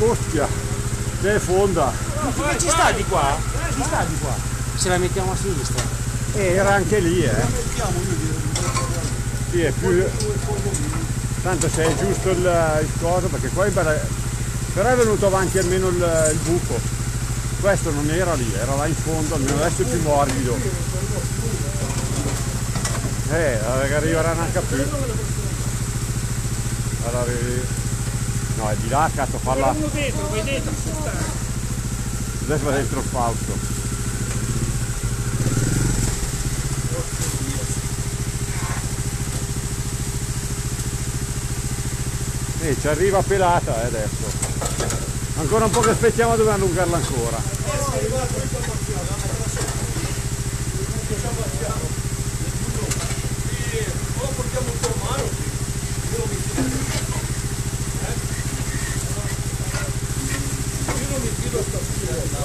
Ostia, che fonda. Ma ci sta di qua? Ci sta di qua? Se la mettiamo a sinistra. E era anche lì, eh. Sì, è più... Tanto se è giusto il, il coso, perché qua è bella... Però è venuto avanti almeno il, il buco. Questo non era lì, era là in fondo, almeno adesso è più morbido. Eh, arriveranno anche più. Allora, vedi. No, è di là, cazzo, farla. Uno dentro, vai dentro, ci sta. Adesso va dentro il Fausto. E ci arriva pelata eh, adesso. Ancora un po' che aspettiamo dobbiamo allungarla ancora.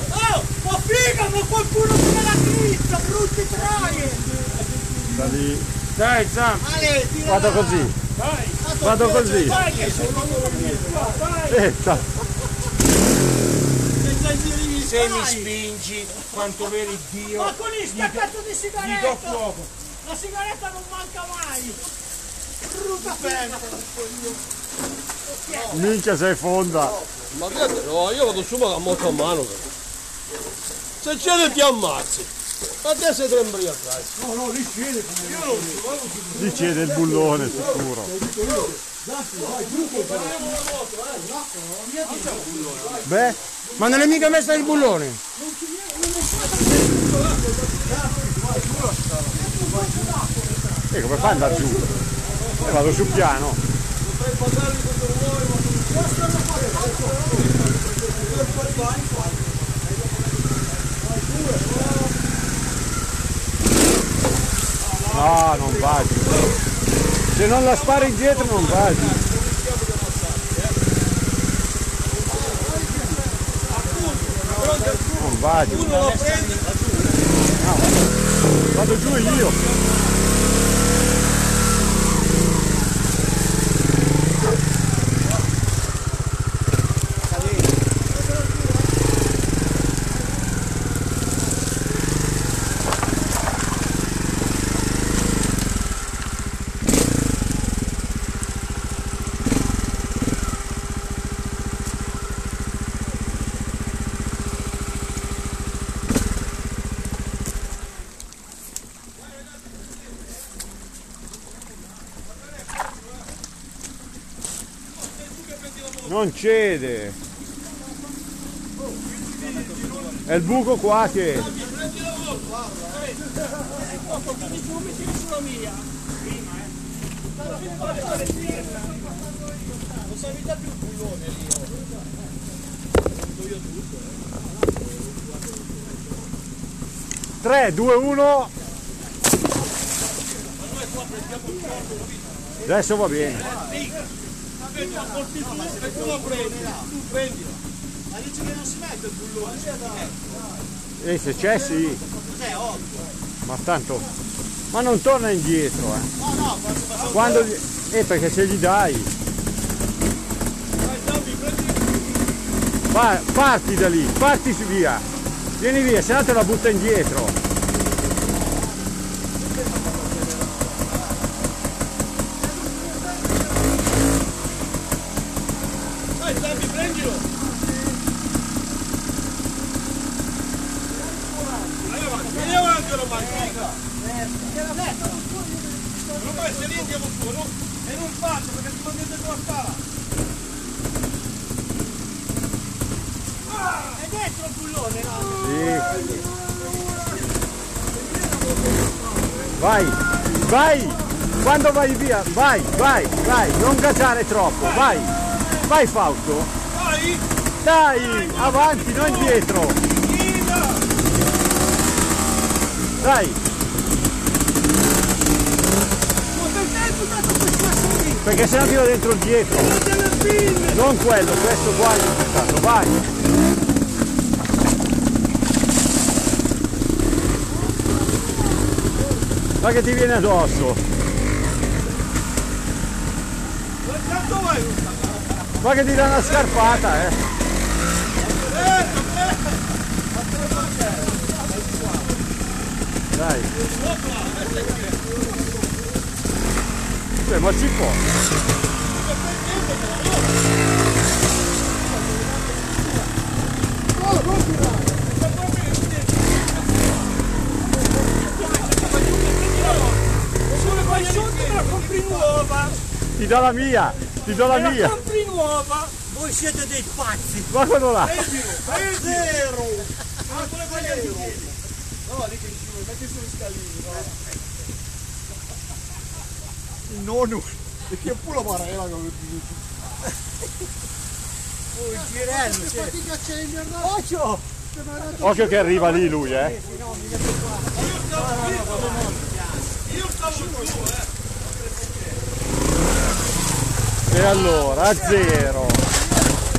Oh, ma figa, ma qualcuno come la cricca, brutti troie! Da lì. Dai, Zam. Vado così. Vai! Vado così. Vai che sono. Senza giri Se mi vai. spingi, quanto veri Dio. Ma con il gli do- cazzo di Gli do sigaretta! fuoco. La sigaretta non manca mai! Brutta figa! Minchia sei fonda. Ma che no, io vado su ma a moto a mano. Se c'è ti ammazzi. Ma te sei tre imbriacati. Lì c'è del bullone sicuro. Beh, Ma non è mica messa il bullone. e come fai ad andare giù? Eh, vado su piano. No, non va giù. Se non la spari indietro non va giù. Non va giù. Uno lo Vado giù io. Non cede. È il buco qua che... Tre, due, uno. Adesso va bene. Tu lo prendi, tu prendilo. Ma dice che non si mette il bullone, E se c'è sì. eh. Ma tanto. Ma non torna indietro, eh. No, no, quando Quando gli- Eh perché se gli dai. Pa- parti da lì, parti via. Vieni via, se no te la butta indietro. Dai, Zambi, prendilo. Vai avanti, vieni Non se lì andiamo su, no? E non faccio perché ti mando dentro la scala. È dentro il bullone, no? Sì. Vai, vai! Quando vai via, vai, vai, vai, non cacciare troppo, vai! Vai Fausto! Vai! Dai, avanti, non indietro! Dai! Perché se no ti va dentro il dietro! Non quello, questo qua è buttato, vai! Ma che ti viene addosso? Ma che ti dà una scarpata, eh. Dai. Beh, ma si può. Solo vai sotto me la compri nuova! Ti do la mia, ti do la Me la mia. compri nuova! Voi siete dei pazzi! Ma quello là. È zero! Ma quello con gli piedi! Che metti sullo scalino. Il nonno, perché pure la marella come Oh, il girello! fatica a accenderla. Occhio! Occhio che arriva lì lui, eh. Io stavo giù, eh. E allora, a zero.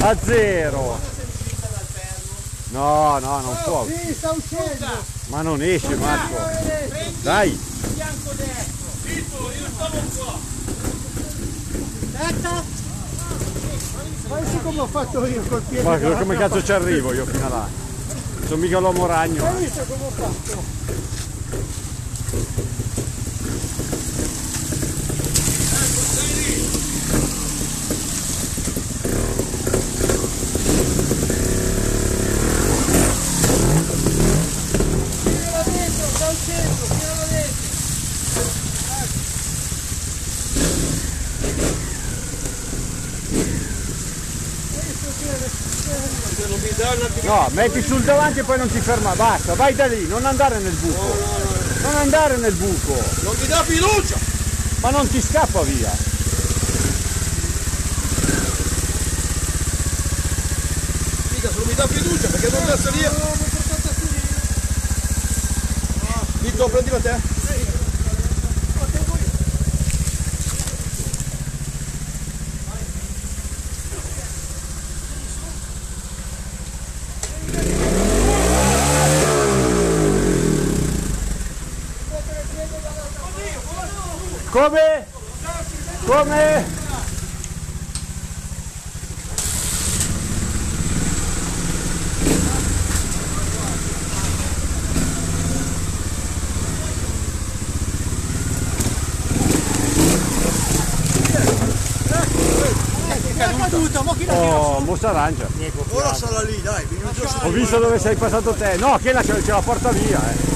A zero. No, no, non può. Sì, sta uscendo. Ma non esce, Marco. Dai. Bianco destro! Vito, io stavo qua. Aspetta. Guarda come ho fatto io col piede. Ma come cazzo ci arrivo io fino a là? Sono mica l'uomo ragno. Hai visto come ho fatto? Tirala dentro, sta uscendo, tirala dentro. Se non mi dà un attimo. No, metti sul davanti e poi non ti ferma. Basta, vai da lì, non andare nel buco. Non andare nel buco. Non mi dà fiducia. Ma non ti scappa via. Mica se non mi dà fiducia perché non deve salire. Vito, prendila te. Come? Come? Oh, mossa arancia. Ora sarà lì, dai. Ho visto dove sei passato te. No, che la ce ce la porta via, eh.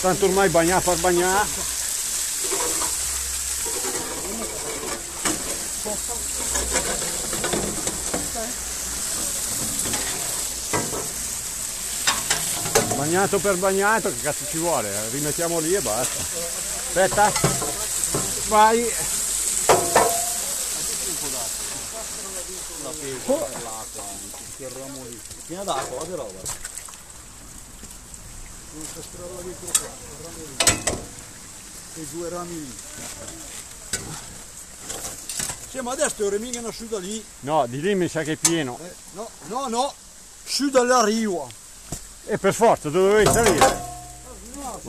Tanto ormai bagnà far bagnà. Bagnato per bagnato, che cazzo ci vuole? Rimettiamo lì e basta. Aspetta. Vai. Piena d'acqua, guarda roba. Quei due rami lì. Sì, ma adesso ora mingano su da lì. No, di lì mi sa che è pieno. Eh, no, no, no. Su dalla riva. E per forza, dove dovevi salire?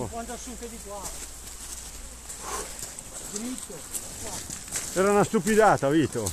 Quando su che di qua? Era una stupidata, Vito.